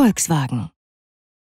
Volkswagen.